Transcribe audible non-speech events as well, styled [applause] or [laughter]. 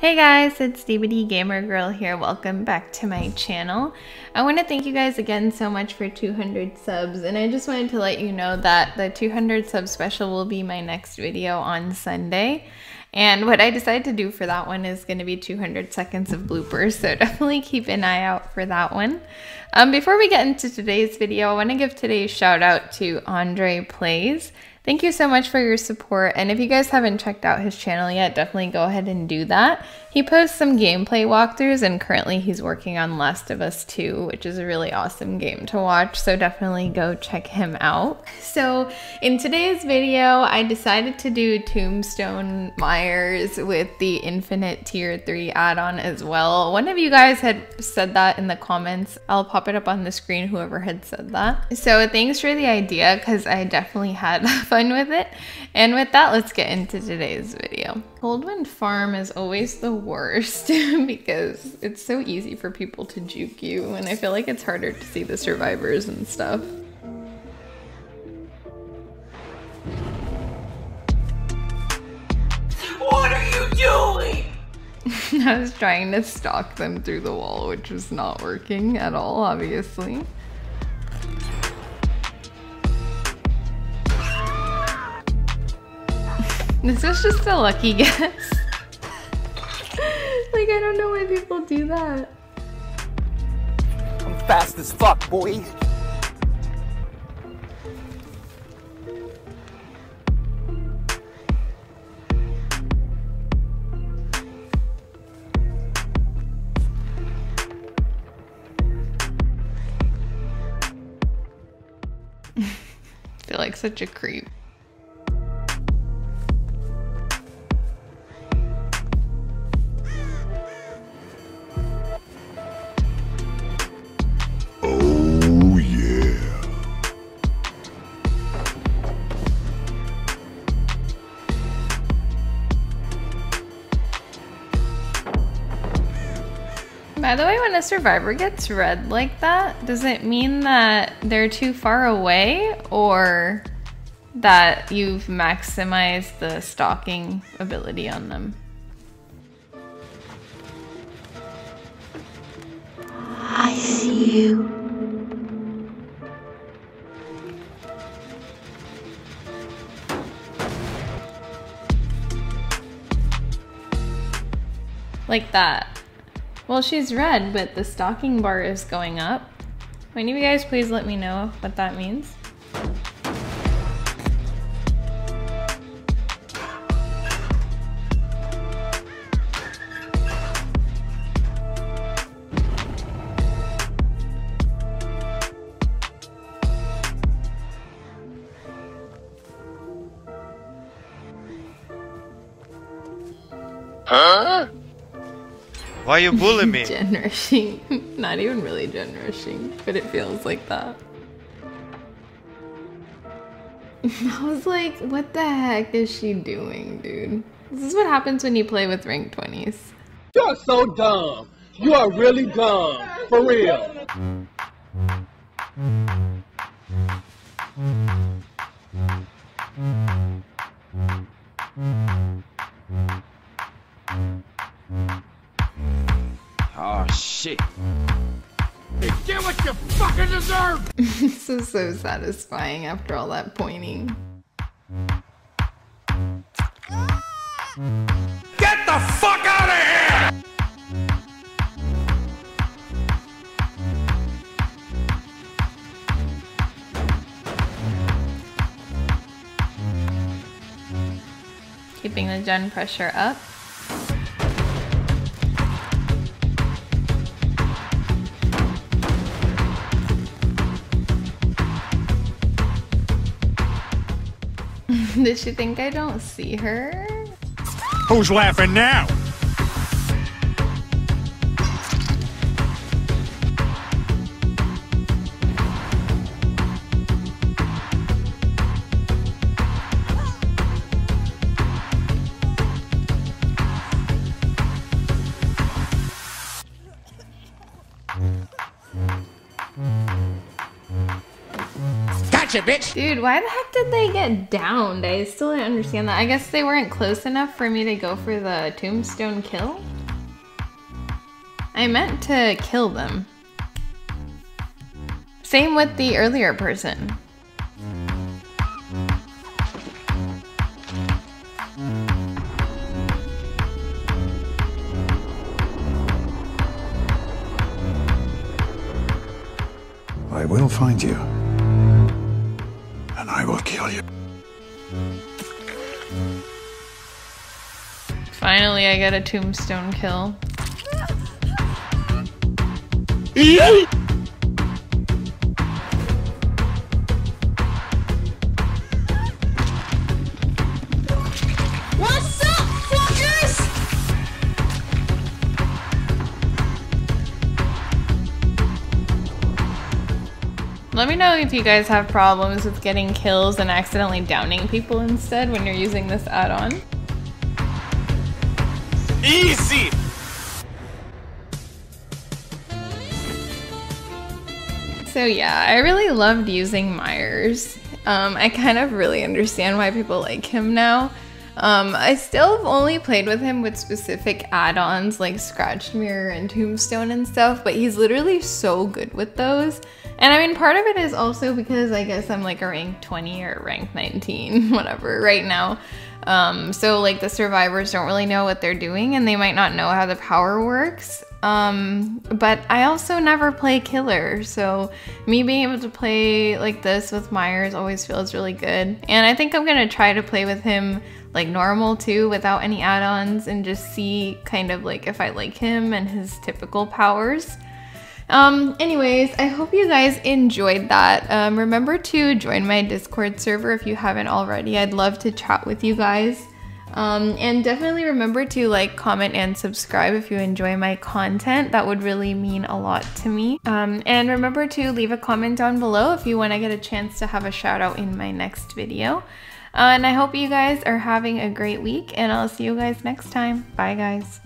Hey guys, it's DBD Gamer Girl here. Welcome back to my channel. I want to thank you guys again so much for 200 subs and I just wanted to let you know that the 200 sub special will be my next video on Sunday. And what I decided to do for that one is going to be 200 seconds of bloopers, so [laughs] definitely keep an eye out for that one. Um, before we get into today's video, I want to give today's shout out to Andre Plays. Thank you so much for your support, and if you guys haven't checked out his channel yet, definitely go ahead and do that. He posts some gameplay walkthroughs, and currently he's working on Last of Us 2, which is a really awesome game to watch, so definitely go check him out. So in today's video, I decided to do Tombstone Myers with the Infinite Tier 3 add-on as well. One of you guys had said that in the comments. I'll pop it up on the screen, whoever had said that. So thanks for the idea, because I definitely had [laughs] fun fun with it. And with that, let's get into today's video. Coldwind Farm is always the worst [laughs] because it's so easy for people to juke you and I feel like it's harder to see the survivors and stuff. What are you doing? [laughs] I was trying to stalk them through the wall, which was not working at all, obviously. This was just a lucky guess. like, I don't know why people do that. I'm fast as fuck, boy. [laughs] feel like such a creep. By the way, when a survivor gets red like that, does it mean that they're too far away or that you've maximized the stalking ability on them? I see you. Like that. Well, she's red, but the stalking bar is going up. Can you guys please let me know what that means? Huh? Why are you bullying me? [laughs] Gen rushing. Not even really gen rushing, but it feels like that. [laughs] I was like, what the heck is she doing, dude? This is what happens when you play with rank 20s. You're so dumb. You are really dumb. For real. Shit. You get what you fucking deserve! [laughs] this is so satisfying after all that pointing. Get the fuck out of here! Keeping the gen pressure up. [laughs] Does she think I don't see her? Who's laughing now? Gotcha, bitch! Dude, why the heck did they get downed? I still don't understand that. I guess they weren't close enough for me to go for the tombstone kill? I meant to kill them. Same with the earlier person. I will find you. And I will kill you. Finally, I get a tombstone kill. Let me know if you guys have problems with getting kills and accidentally downing people instead when you're using this add-on. Easy! So yeah, I really loved using Myers. Um, I kind of really understand why people like him now. Um, I still have only played with him with specific add-ons like Scratched Mirror and Tombstone and stuff, but he's literally so good with those. And I mean, part of it is also because I guess I'm like a rank 20 or rank 19, [laughs] whatever, right now. Um, so like the survivors don't really know what they're doing and they might not know how the power works. Um, but I also never play killer, so me being able to play like this with Myers always feels really good. And I think I'm gonna try to play with him like normal too without any add-ons and just see kind of like if I like him and his typical powers. Um, anyways, I hope you guys enjoyed that. Um, remember to join my Discord server if you haven't already. I'd love to chat with you guys. Um, and definitely remember to like, comment, and subscribe if you enjoy my content. That would really mean a lot to me. Um, and remember to leave a comment down below if you want to get a chance to have a shout out in my next video. Uh, and I hope you guys are having a great week, and I'll see you guys next time. Bye, guys.